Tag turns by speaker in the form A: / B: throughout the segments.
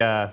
A: Uh,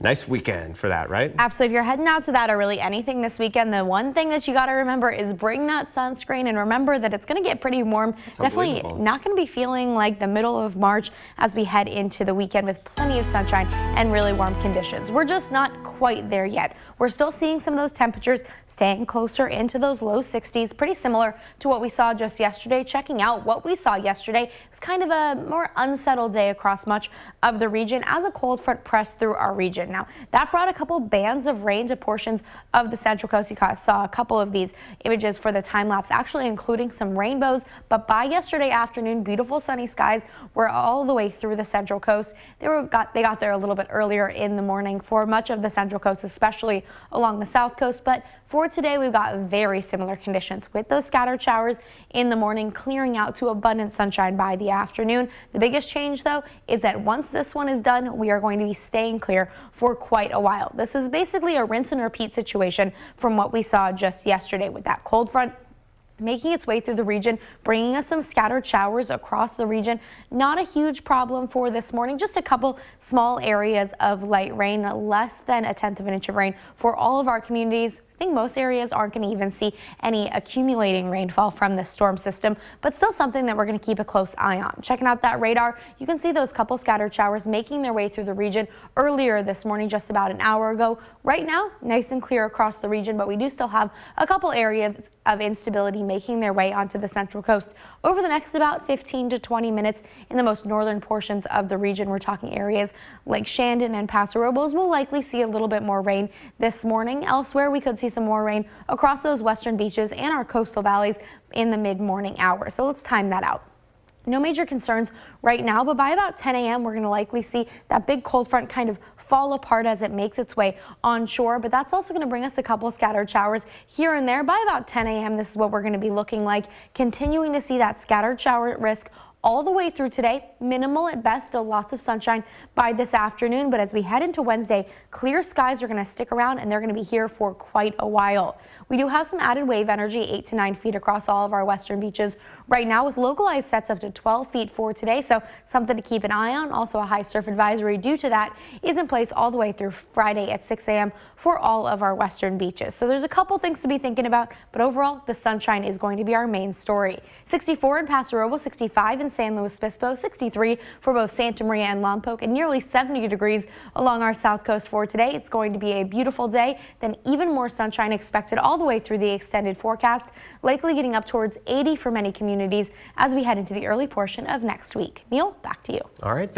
A: nice weekend for that, right?
B: Absolutely. If you're heading out to that or really anything this weekend, the one thing that you got to remember is bring that sunscreen and remember that it's going to get pretty warm.
A: That's
B: Definitely not going to be feeling like the middle of March as we head into the weekend with plenty of sunshine and really warm conditions. We're just not quite there yet. We're still seeing some of those temperatures staying closer into those low 60s, pretty similar to what we saw just yesterday. Checking out what we saw yesterday, it was kind of a more unsettled day across much of the region as a cold front pressed through our region. Now, that brought a couple bands of rain to portions of the central coast. You saw a couple of these images for the time lapse, actually including some rainbows. But by yesterday afternoon, beautiful sunny skies were all the way through the central coast. They were got they got there a little bit earlier in the morning for much of the central central coast, especially along the south coast. But for today, we've got very similar conditions with those scattered showers in the morning, clearing out to abundant sunshine by the afternoon. The biggest change, though, is that once this one is done, we are going to be staying clear for quite a while. This is basically a rinse and repeat situation from what we saw just yesterday with that cold front making its way through the region, bringing us some scattered showers across the region. Not a huge problem for this morning, just a couple small areas of light rain, less than a tenth of an inch of rain for all of our communities. I think most areas aren't going to even see any accumulating rainfall from this storm system, but still something that we're going to keep a close eye on. Checking out that radar, you can see those couple scattered showers making their way through the region earlier this morning, just about an hour ago. Right now, nice and clear across the region, but we do still have a couple areas of instability making their way onto the central coast over the next about 15 to 20 minutes in the most northern portions of the region. We're talking areas like Shandon and Paso Robles will likely see a little bit more rain this morning. Elsewhere, we could see some more rain across those western beaches and our coastal valleys in the mid-morning hours. So let's time that out. No major concerns right now, but by about 10 a.m., we're going to likely see that big cold front kind of fall apart as it makes its way onshore. But that's also going to bring us a couple scattered showers here and there. By about 10 a.m., this is what we're going to be looking like, continuing to see that scattered shower risk all the way through today. Minimal at best, still lots of sunshine by this afternoon. But as we head into Wednesday, clear skies are going to stick around and they're going to be here for quite a while. We do have some added wave energy, 8 to 9 feet across all of our western beaches right now with localized sets up to 12 feet for today. So something to keep an eye on. Also a high surf advisory due to that is in place all the way through Friday at 6 a.m. for all of our western beaches. So there's a couple things to be thinking about, but overall the sunshine is going to be our main story. 64 in Paso Robles, 65 in San Luis Obispo, 63 for both Santa Maria and Lompoc, and nearly 70 degrees along our south coast for today. It's going to be a beautiful day, then even more sunshine expected all the way through the extended forecast, likely getting up towards 80 for many communities as we head into the early portion of next week. Neil, back to you.
A: All right.